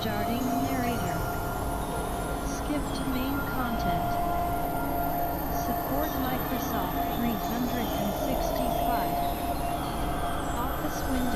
Starting narrator. Skip to main content. Support Microsoft 365. Office Windows.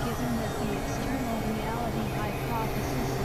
given that the external reality hypothesis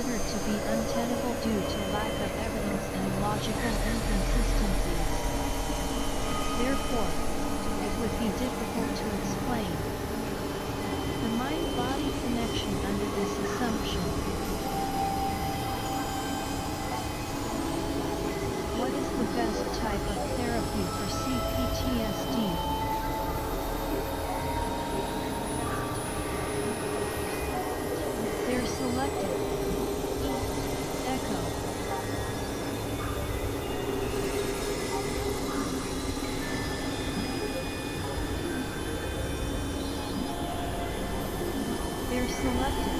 considered to be untenable due to lack of evidence and logical inconsistencies. Therefore, it would be difficult to explain the mind-body connection under this assumption. What is the best type of therapy for CPTSD? They're selected. They're selected.